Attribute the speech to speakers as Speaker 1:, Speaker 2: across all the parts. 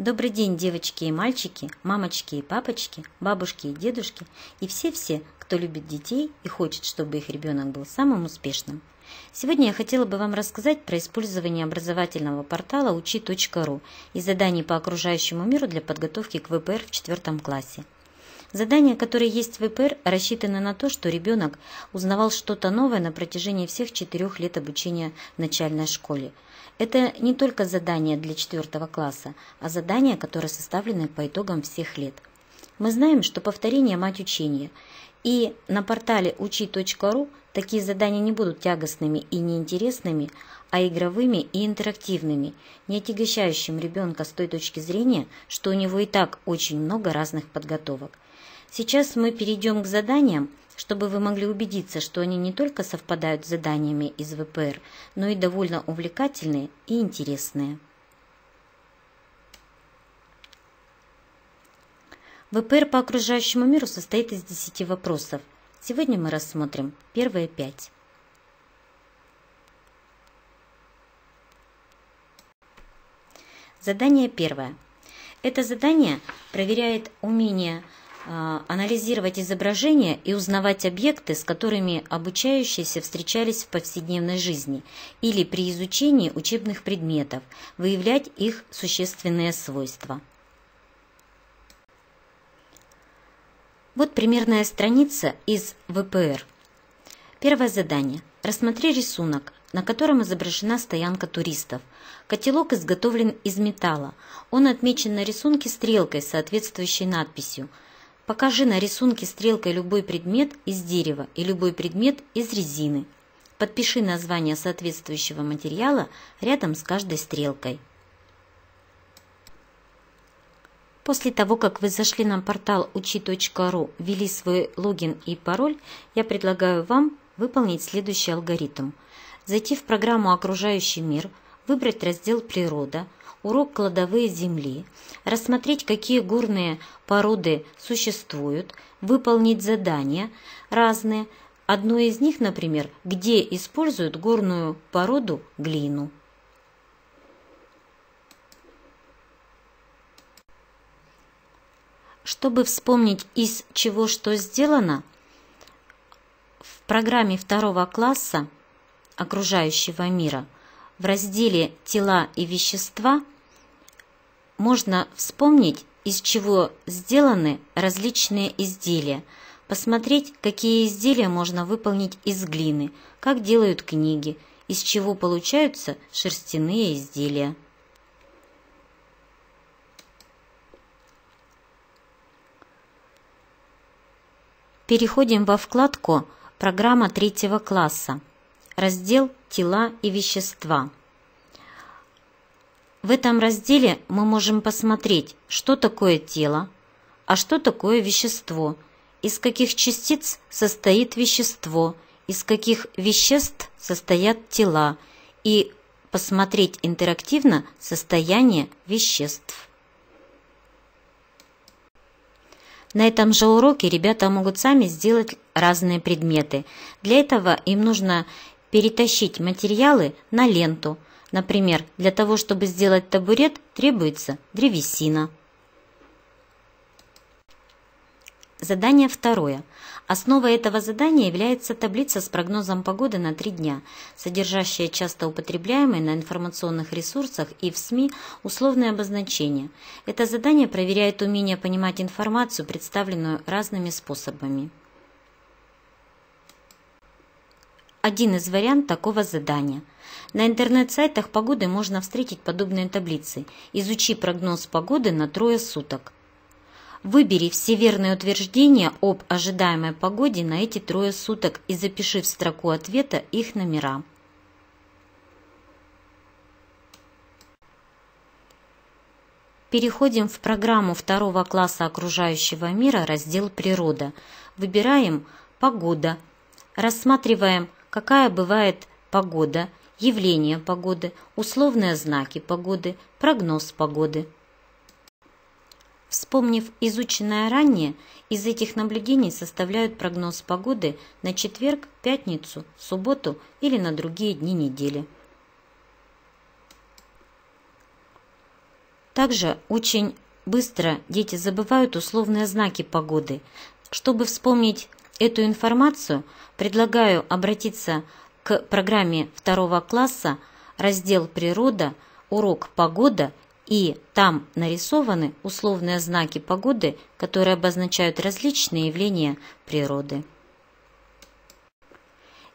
Speaker 1: Добрый день, девочки и мальчики, мамочки и папочки, бабушки и дедушки и все-все, кто любит детей и хочет, чтобы их ребенок был самым успешным. Сегодня я хотела бы вам рассказать про использование образовательного портала учи.ру и заданий по окружающему миру для подготовки к ВПР в четвертом классе. Задания, которые есть в ВПР, рассчитаны на то, что ребенок узнавал что-то новое на протяжении всех четырех лет обучения в начальной школе. Это не только задания для четвертого класса, а задания, которые составлены по итогам всех лет. Мы знаем, что повторение – мать учения, и на портале учи.ру такие задания не будут тягостными и неинтересными, а игровыми и интерактивными, не отягощающим ребенка с той точки зрения, что у него и так очень много разных подготовок – Сейчас мы перейдем к заданиям, чтобы вы могли убедиться, что они не только совпадают с заданиями из ВПР, но и довольно увлекательные и интересные. ВПР по окружающему миру состоит из 10 вопросов. Сегодня мы рассмотрим первые пять. Задание первое. Это задание проверяет умение анализировать изображения и узнавать объекты, с которыми обучающиеся встречались в повседневной жизни или при изучении учебных предметов, выявлять их существенные свойства. Вот примерная страница из ВПР. Первое задание. Рассмотри рисунок, на котором изображена стоянка туристов. Котелок изготовлен из металла. Он отмечен на рисунке стрелкой, соответствующей надписью – Покажи на рисунке стрелкой любой предмет из дерева и любой предмет из резины. Подпиши название соответствующего материала рядом с каждой стрелкой. После того, как вы зашли на портал учи.ру, ввели свой логин и пароль, я предлагаю вам выполнить следующий алгоритм. Зайти в программу «Окружающий мир», выбрать раздел «Природа», урок «Кладовые земли», рассмотреть, какие горные породы существуют, выполнить задания разные. Одно из них, например, где используют горную породу глину. Чтобы вспомнить, из чего что сделано, в программе второго класса окружающего мира – в разделе «Тела и вещества» можно вспомнить, из чего сделаны различные изделия, посмотреть, какие изделия можно выполнить из глины, как делают книги, из чего получаются шерстяные изделия. Переходим во вкладку «Программа третьего класса», раздел «Тела и вещества». В этом разделе мы можем посмотреть, что такое тело, а что такое вещество, из каких частиц состоит вещество, из каких веществ состоят тела, и посмотреть интерактивно состояние веществ. На этом же уроке ребята могут сами сделать разные предметы. Для этого им нужно перетащить материалы на ленту – Например, для того, чтобы сделать табурет, требуется древесина. Задание второе. Основой этого задания является таблица с прогнозом погоды на три дня, содержащая часто употребляемые на информационных ресурсах и в СМИ условные обозначения. Это задание проверяет умение понимать информацию, представленную разными способами. Один из вариантов такого задания – на интернет-сайтах погоды можно встретить подобные таблицы. Изучи прогноз погоды на трое суток. Выбери все верные утверждения об ожидаемой погоде на эти трое суток и запиши в строку ответа их номера. Переходим в программу второго класса окружающего мира, раздел «Природа». Выбираем «Погода». Рассматриваем, какая бывает погода – явления погоды, условные знаки погоды, прогноз погоды. Вспомнив изученное ранее, из этих наблюдений составляют прогноз погоды на четверг, пятницу, субботу или на другие дни недели. Также очень быстро дети забывают условные знаки погоды. Чтобы вспомнить эту информацию, предлагаю обратиться к программе второго класса, раздел «Природа», урок «Погода» и там нарисованы условные знаки погоды, которые обозначают различные явления природы.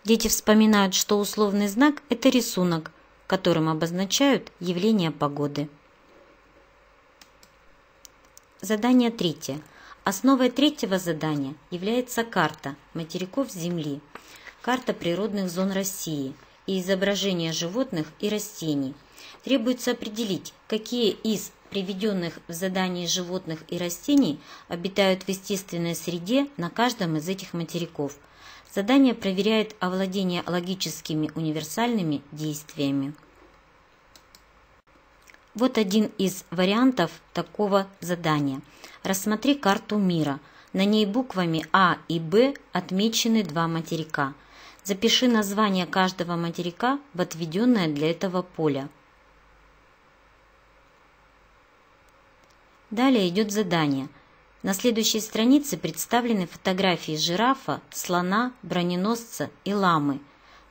Speaker 1: Дети вспоминают, что условный знак – это рисунок, которым обозначают явления погоды. Задание третье. Основой третьего задания является карта материков Земли, карта природных зон России и изображение животных и растений. Требуется определить, какие из приведенных в задании животных и растений обитают в естественной среде на каждом из этих материков – Задание проверяет овладение логическими универсальными действиями. Вот один из вариантов такого задания. Рассмотри карту мира. На ней буквами А и Б отмечены два материка. Запиши название каждого материка в отведенное для этого поле. Далее идет задание – на следующей странице представлены фотографии жирафа, слона, броненосца и ламы.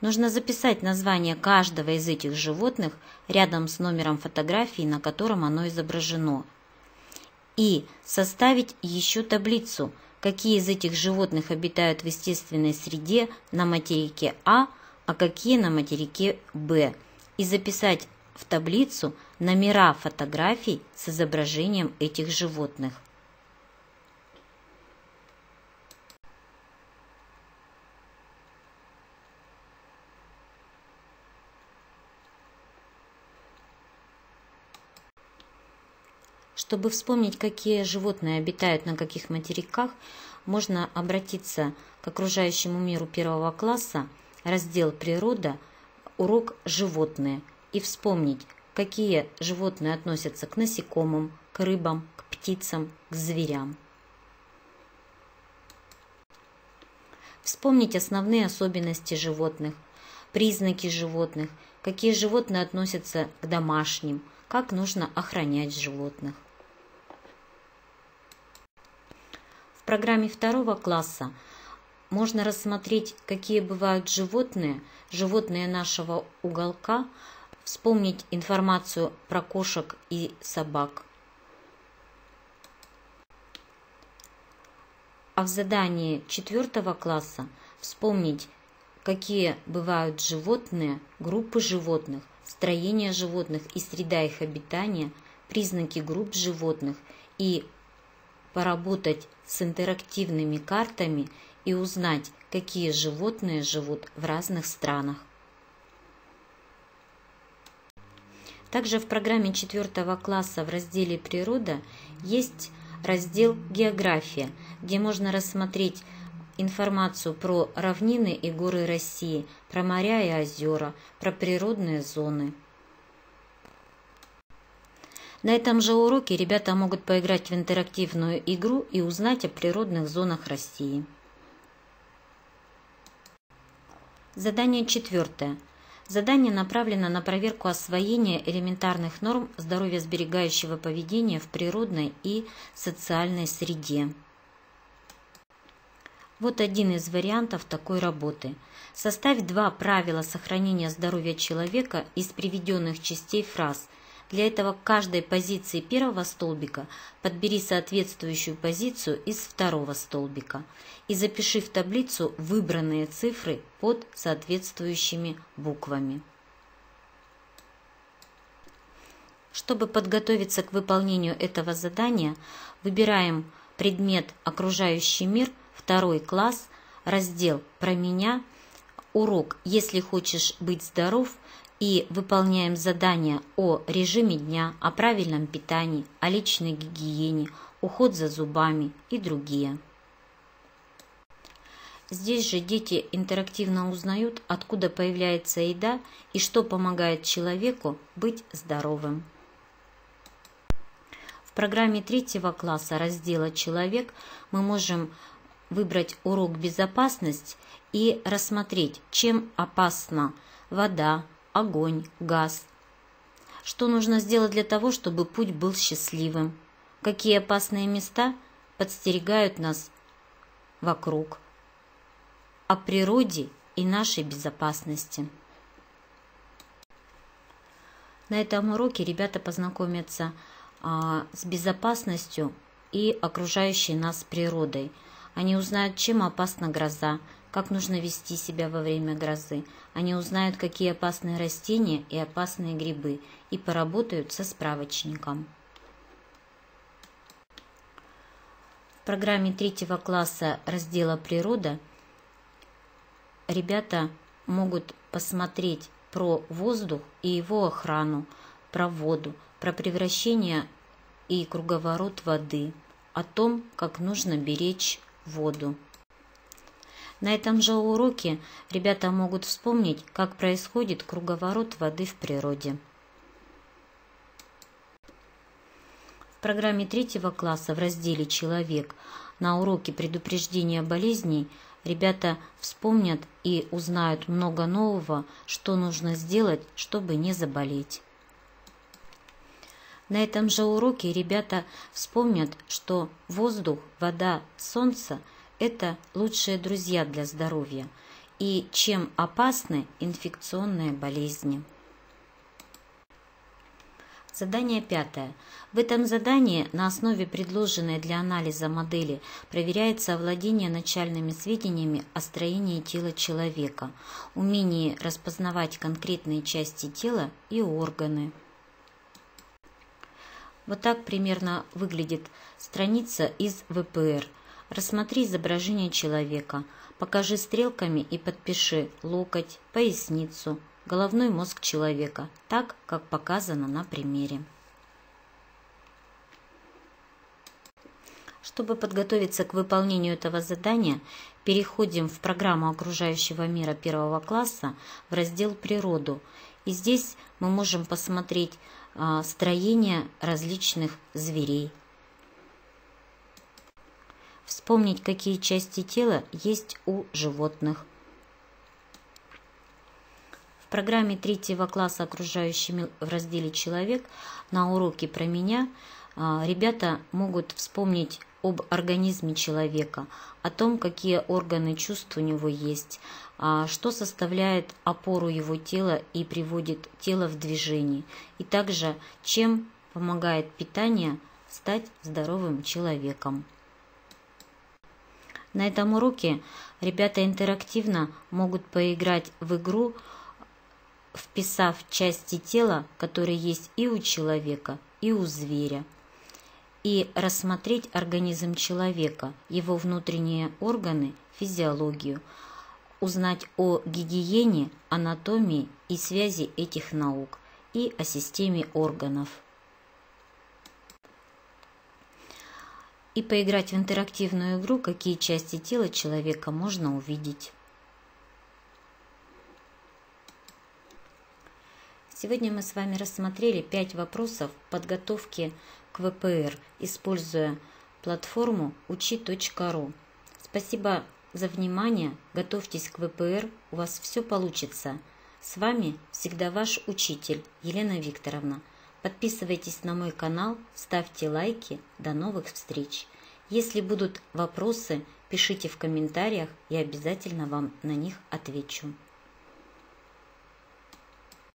Speaker 1: Нужно записать название каждого из этих животных рядом с номером фотографии, на котором оно изображено. И составить еще таблицу, какие из этих животных обитают в естественной среде на материке А, а какие на материке Б. И записать в таблицу номера фотографий с изображением этих животных. Чтобы вспомнить, какие животные обитают на каких материках, можно обратиться к окружающему миру первого класса, раздел «Природа», урок «Животные» и вспомнить, какие животные относятся к насекомым, к рыбам, к птицам, к зверям. Вспомнить основные особенности животных, признаки животных, какие животные относятся к домашним, как нужно охранять животных. В программе второго класса можно рассмотреть, какие бывают животные, животные нашего уголка, вспомнить информацию про кошек и собак. А в задании четвертого класса вспомнить, какие бывают животные, группы животных, строение животных и среда их обитания, признаки групп животных и поработать с интерактивными картами и узнать, какие животные живут в разных странах. Также в программе 4 класса в разделе «Природа» есть раздел «География», где можно рассмотреть информацию про равнины и горы России, про моря и озера, про природные зоны. На этом же уроке ребята могут поиграть в интерактивную игру и узнать о природных зонах России. Задание четвертое. Задание направлено на проверку освоения элементарных норм здоровья-сберегающего поведения в природной и социальной среде. Вот один из вариантов такой работы. Составь два правила сохранения здоровья человека из приведенных частей фраз – для этого к каждой позиции первого столбика подбери соответствующую позицию из второго столбика и запиши в таблицу выбранные цифры под соответствующими буквами. Чтобы подготовиться к выполнению этого задания, выбираем предмет «Окружающий мир», второй класс, раздел «Про меня», урок «Если хочешь быть здоров», и выполняем задания о режиме дня, о правильном питании, о личной гигиене, уход за зубами и другие. Здесь же дети интерактивно узнают, откуда появляется еда и что помогает человеку быть здоровым. В программе третьего класса раздела «Человек» мы можем выбрать урок «Безопасность» и рассмотреть, чем опасна вода, огонь, газ. что нужно сделать для того, чтобы путь был счастливым, какие опасные места подстерегают нас вокруг, о природе и нашей безопасности. На этом уроке ребята познакомятся а, с безопасностью и окружающей нас природой. Они узнают, чем опасна гроза, как нужно вести себя во время грозы. Они узнают, какие опасные растения и опасные грибы, и поработают со справочником. В программе третьего класса раздела «Природа» ребята могут посмотреть про воздух и его охрану, про воду, про превращение и круговорот воды, о том, как нужно беречь воду. На этом же уроке ребята могут вспомнить, как происходит круговорот воды в природе. В программе третьего класса в разделе «Человек» на уроке предупреждения болезней – ребята вспомнят и узнают много нового, что нужно сделать, чтобы не заболеть. На этом же уроке ребята вспомнят, что воздух, вода, солнце – это лучшие друзья для здоровья, и чем опасны инфекционные болезни. Задание пятое. В этом задании на основе предложенной для анализа модели проверяется овладение начальными сведениями о строении тела человека, умении распознавать конкретные части тела и органы. Вот так примерно выглядит страница из ВПР. Рассмотри изображение человека, покажи стрелками и подпиши локоть, поясницу, головной мозг человека, так, как показано на примере. Чтобы подготовиться к выполнению этого задания, переходим в программу окружающего мира первого класса в раздел «Природу». И здесь мы можем посмотреть а, строение различных зверей. Вспомнить, какие части тела есть у животных – программе третьего класса окружающими в разделе «Человек» на уроке про меня а, ребята могут вспомнить об организме человека, о том, какие органы чувств у него есть, а, что составляет опору его тела и приводит тело в движение, и также чем помогает питание стать здоровым человеком. На этом уроке ребята интерактивно могут поиграть в игру вписав части тела, которые есть и у человека, и у зверя, и рассмотреть организм человека, его внутренние органы, физиологию, узнать о гигиене, анатомии и связи этих наук и о системе органов. И поиграть в интерактивную игру, какие части тела человека можно увидеть. Сегодня мы с вами рассмотрели пять вопросов подготовки к ВПР, используя платформу учи.ру. Спасибо за внимание, готовьтесь к ВПР, у вас все получится. С вами всегда ваш учитель Елена Викторовна. Подписывайтесь на мой канал, ставьте лайки. До новых встреч! Если будут вопросы, пишите в комментариях, я обязательно вам на них отвечу.